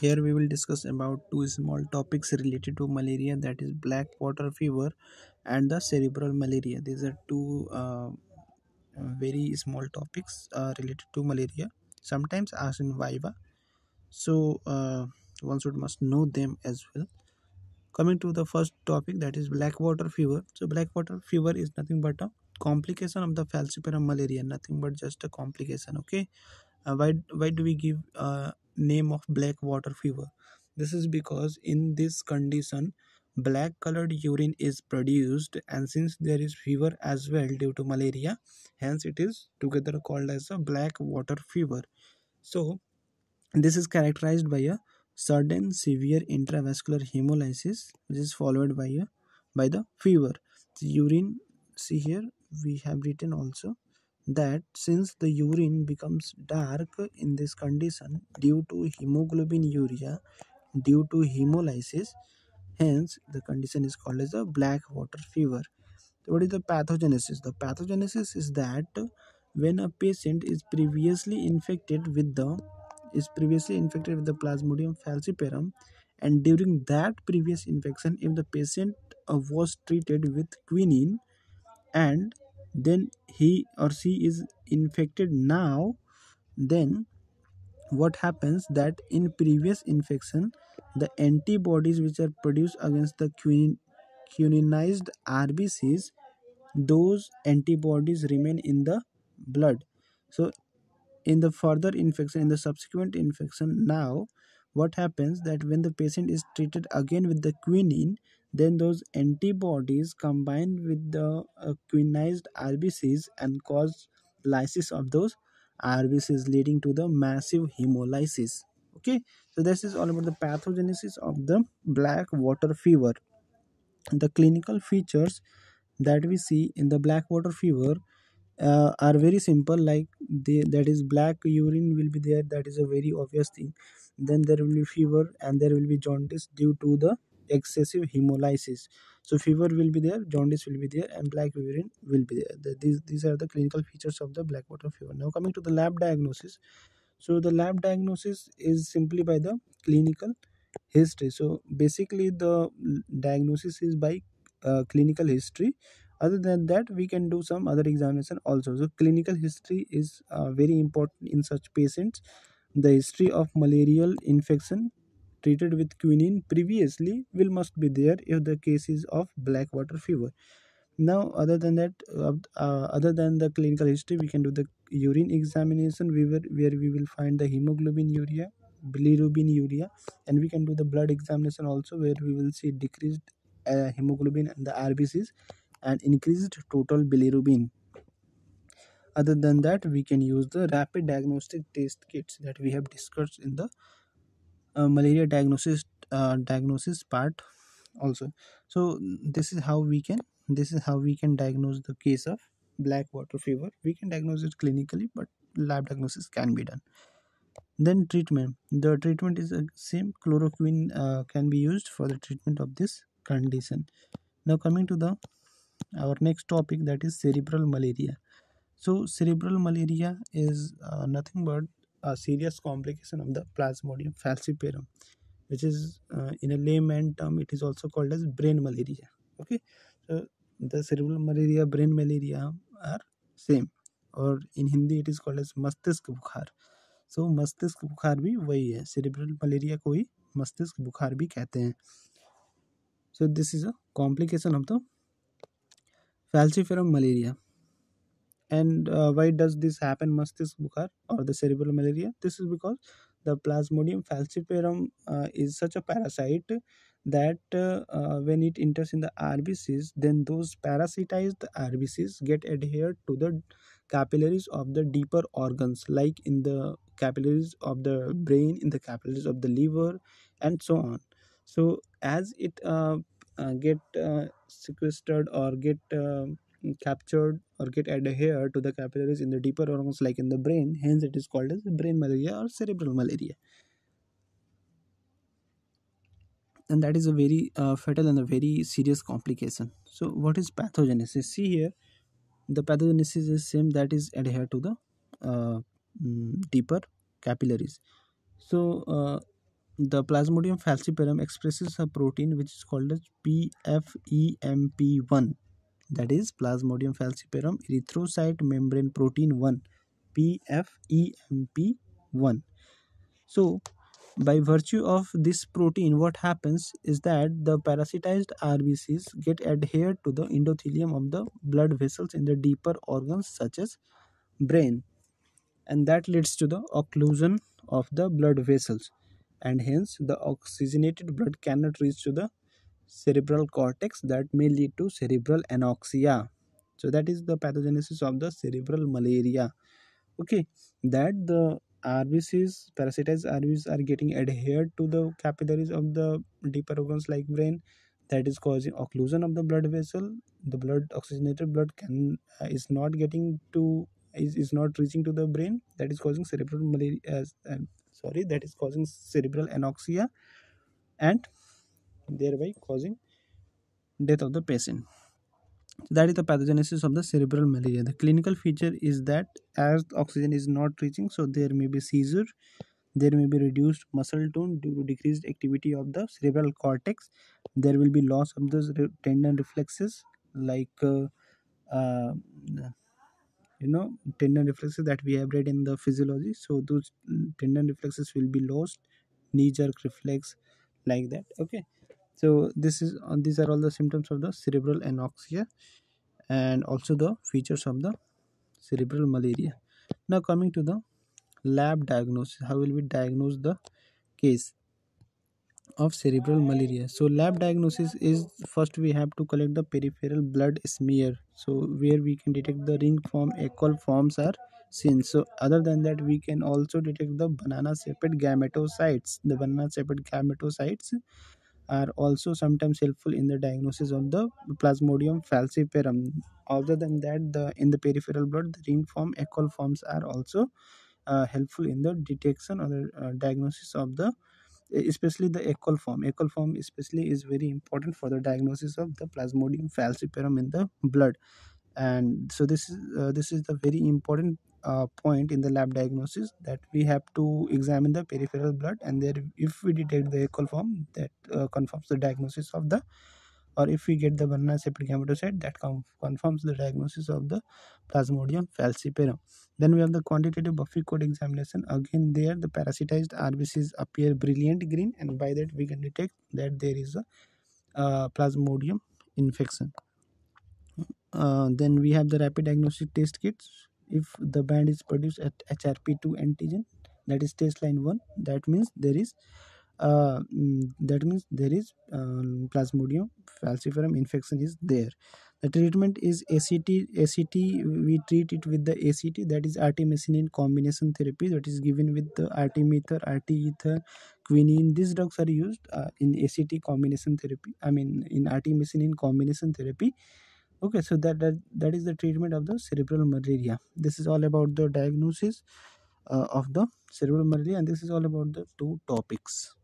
here we will discuss about two small topics related to malaria that is black water fever and the cerebral malaria. These are two uh, very small topics uh, related to malaria sometimes asked in viva. So uh, one should must know them as well. Coming to the first topic that is black water fever. So black water fever is nothing but a complication of the falciparum malaria nothing but just a complication okay? Uh, why why do we give uh, name of black water fever. This is because in this condition black colored urine is produced and since there is fever as well due to malaria hence it is together called as a black water fever. So this is characterized by a sudden severe intravascular hemolysis which is followed by a by the fever. The urine see here we have written also that since the urine becomes dark in this condition due to hemoglobinuria due to hemolysis hence the condition is called as a black water fever. What is the pathogenesis? The pathogenesis is that when a patient is previously infected with the is previously infected with the plasmodium falciparum and during that previous infection if the patient uh, was treated with quinine and then he or she is infected now then what happens that in previous infection the antibodies which are produced against the quin quininized rbcs those antibodies remain in the blood. So in the further infection in the subsequent infection now what happens that when the patient is treated again with the quinine then those antibodies combine with the quinized rbcs and cause lysis of those rbcs leading to the massive hemolysis. Okay? So this is all about the pathogenesis of the black water fever. The clinical features that we see in the black water fever uh, are very simple like the that is black urine will be there that is a very obvious thing. Then there will be fever and there will be jaundice due to the excessive hemolysis. So fever will be there jaundice will be there and black urine will be there. The, these, these are the clinical features of the black water fever. Now coming to the lab diagnosis. So the lab diagnosis is simply by the clinical history. So basically the diagnosis is by uh, clinical history. Other than that we can do some other examination also. So clinical history is uh, very important in such patients. The history of malarial infection treated with quinine previously will must be there if the case is of black water fever. Now other than that uh, uh, other than the clinical history we can do the urine examination where we will find the hemoglobin hemoglobinuria bilirubinuria and we can do the blood examination also where we will see decreased uh, hemoglobin and the rbcs and increased total bilirubin. Other than that we can use the rapid diagnostic test kits that we have discussed in the uh, malaria diagnosis uh, diagnosis part also. So this is how we can this is how we can diagnose the case of black water fever. We can diagnose it clinically but lab diagnosis can be done. Then treatment. The treatment is the same. Chloroquine uh, can be used for the treatment of this condition. Now coming to the our next topic that is cerebral malaria. So cerebral malaria is uh, nothing but a serious complication of the plasmodium falciparum which is uh, in a layman term it is also called as brain malaria okay so the cerebral malaria brain malaria are same और in Hindi it is called as मस्तिष्क बुखार सो मस्तिष्क बुखार भी वही है cerebral malaria को ही मस्तिष्क बुखार भी कहते हैं so this is a complication of the falciparum malaria and uh, why does this happen? Mastix bukhar or the cerebral malaria? This is because the plasmodium falciparum uh, is such a parasite that uh, uh, when it enters in the rbcs then those parasitized rbcs get adhered to the capillaries of the deeper organs like in the capillaries of the brain in the capillaries of the liver and so on. So as it uh, uh, get uh, sequestered or get uh, captured or get adhered to the capillaries in the deeper organs like in the brain. Hence it is called as brain malaria or cerebral malaria. And that is a very uh, fatal and a very serious complication. So what is pathogenesis? See here the pathogenesis is same that is adhered to the uh, mm, deeper capillaries. So uh, the Plasmodium falciparum expresses a protein which is called as PFEMP1 that is Plasmodium falciparum erythrocyte membrane protein 1 PFEMP1 so by virtue of this protein what happens is that the parasitized rbcs get adhered to the endothelium of the blood vessels in the deeper organs such as brain and that leads to the occlusion of the blood vessels and hence the oxygenated blood cannot reach to the cerebral cortex that may lead to cerebral anoxia. So that is the pathogenesis of the cerebral malaria. Okay that the RBCs, parasitized RBCs are getting adhered to the capillaries of the deeper organs like brain. That is causing occlusion of the blood vessel. The blood oxygenated blood can uh, is not getting to is, is not reaching to the brain. That is causing cerebral malaria uh, sorry that is causing cerebral anoxia. And thereby causing death of the patient that is the pathogenesis of the cerebral malaria the clinical feature is that as oxygen is not reaching so there may be seizure there may be reduced muscle tone due to decreased activity of the cerebral cortex there will be loss of those tendon reflexes like uh, uh, you know tendon reflexes that we have read in the physiology so those tendon reflexes will be lost knee jerk reflex like that okay so this is uh, these are all the symptoms of the cerebral anoxia and also the features of the cerebral malaria. Now coming to the lab diagnosis how will we diagnose the case of cerebral malaria? So lab diagnosis is first we have to collect the peripheral blood smear. So where we can detect the ring form accolé forms are seen. So other than that we can also detect the banana shaped gametocytes the banana shaped gametocytes are also sometimes helpful in the diagnosis of the plasmodium falciparum. Other than that the in the peripheral blood the ring form accolé forms are also uh, helpful in the detection or the uh, diagnosis of the especially the equal form. Accolé form especially is very important for the diagnosis of the plasmodium falciparum in the blood. And so this is uh, this is the very important point in the lab diagnosis that we have to examine the peripheral blood and there if we detect the accolé form that uh, confirms the diagnosis of the or if we get the banana shaped gametocyte that confirms the diagnosis of the plasmodium falciparum. Then we have the quantitative buffy coat examination. Again there the parasitized rbcs appear brilliant green and by that we can detect that there is a uh, plasmodium infection. Uh, then we have the rapid diagnostic test kits if the band is produced at hrp2 antigen that is test line 1 that means there is uh, mm, that means there is um, plasmodium falciparum infection is there. The treatment is act act we treat it with the act that is artemisinin combination therapy that is given with the artemether arteether quinine. These drugs are used uh, in act combination therapy i mean in artemisinin combination therapy okay so that, that that is the treatment of the cerebral malaria. This is all about the diagnosis uh, of the cerebral malaria and this is all about the two topics